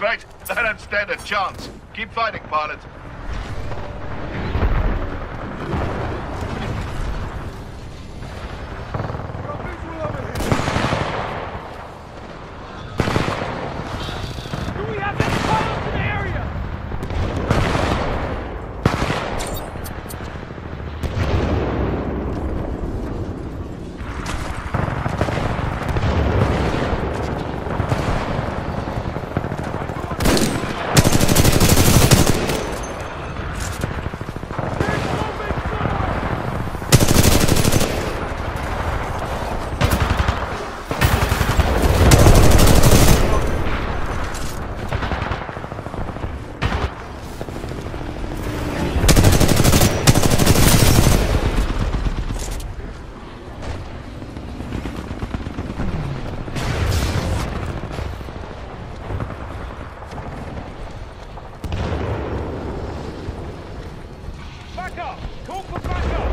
Rate, they don't stand a chance. Keep fighting, pilot. Back up! Call for backup!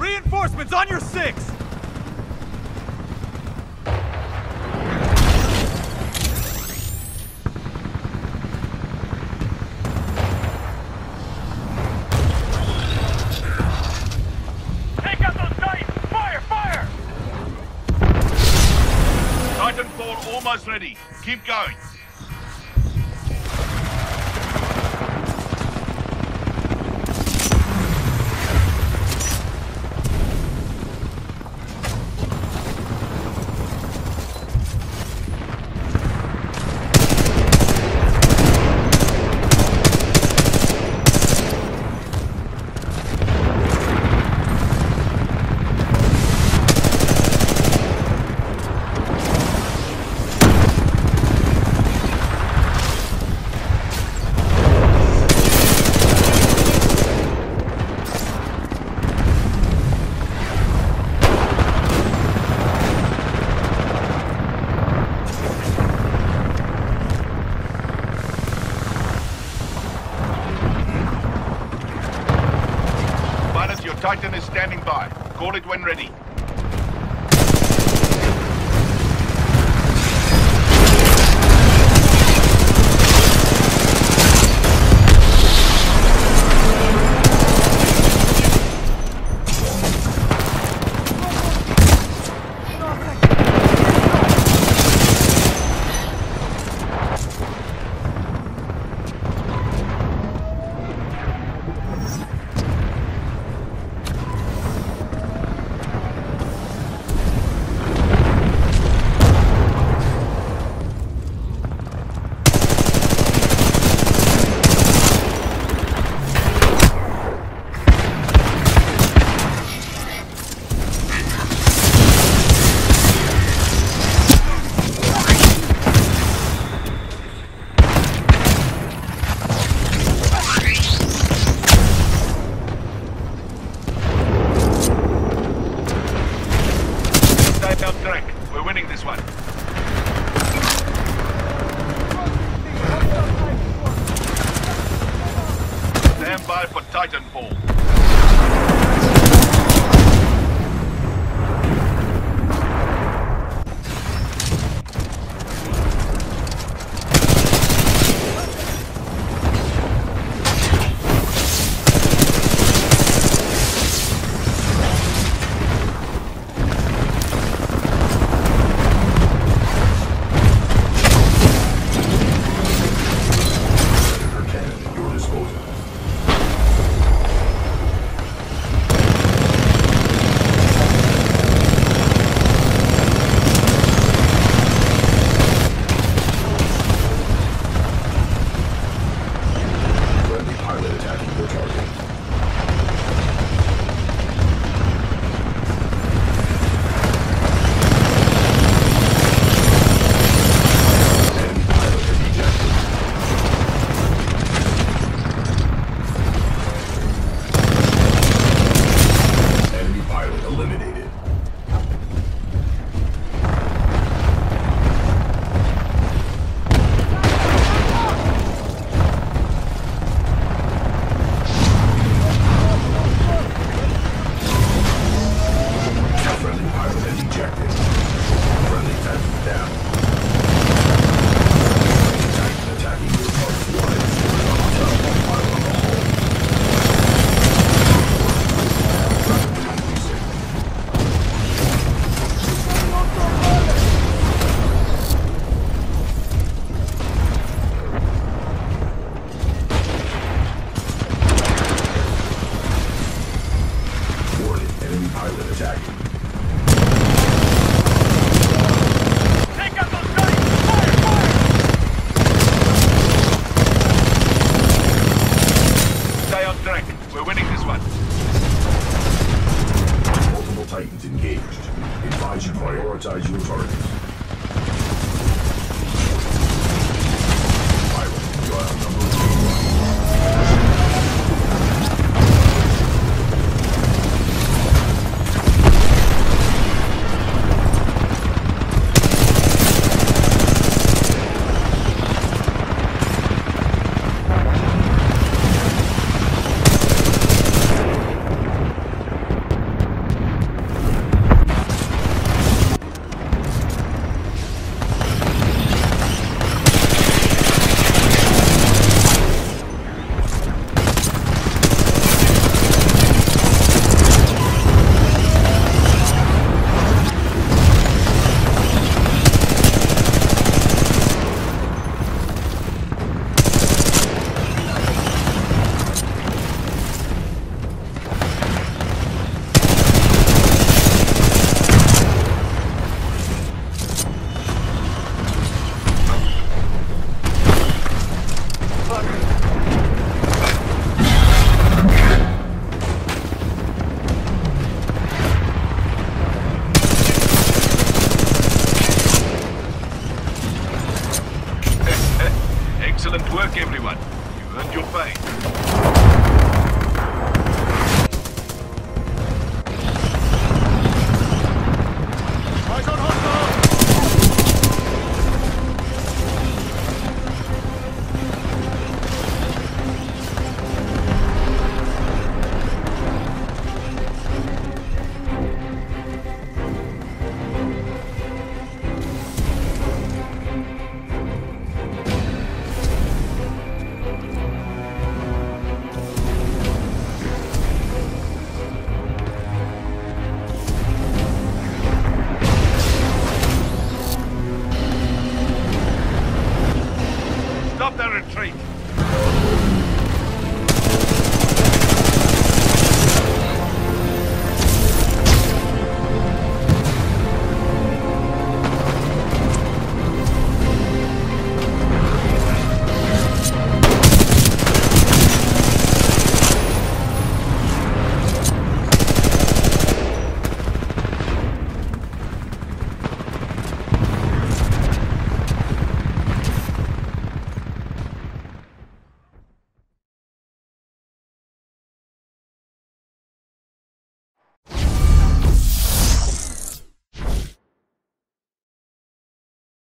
Reinforcements on your six! Take out those guys! Fire! Fire! Titanfall almost ready. Keep going. Titan is standing by. Call it when ready. Excellent work, everyone. You earned your pay. Their retreat.